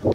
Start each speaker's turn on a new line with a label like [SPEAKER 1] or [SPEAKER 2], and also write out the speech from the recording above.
[SPEAKER 1] Allez,